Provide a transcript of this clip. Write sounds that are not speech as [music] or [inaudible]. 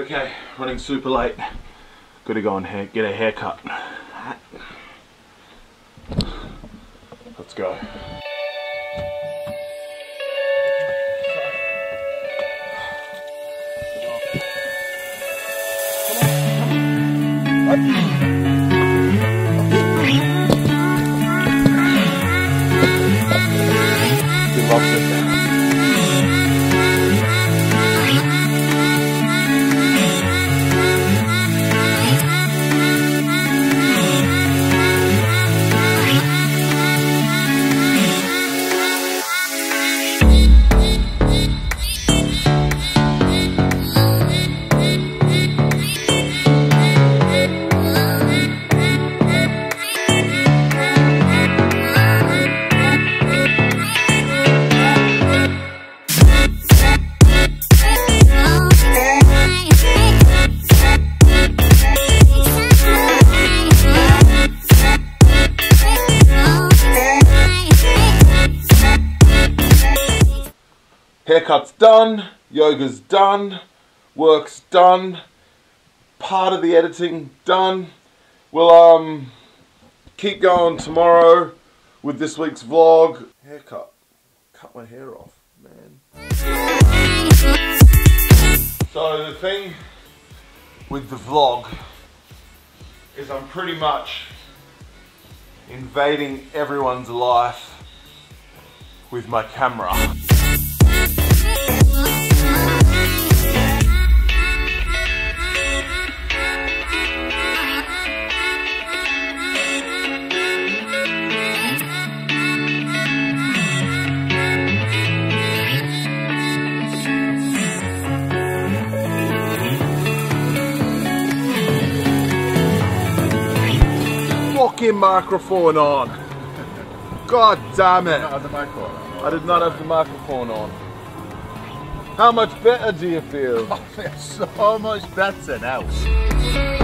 Okay, running super late. Gotta go and get a haircut. Let's go. Haircut's done, yoga's done, work's done, part of the editing done. We'll um keep going tomorrow with this week's vlog. Haircut. Cut my hair off, man. So the thing with the vlog is I'm pretty much invading everyone's life with my camera. Fucking microphone on. God damn it. How's the microphone? I did not have the microphone on. How much better do you feel? [laughs] I feel so much better now.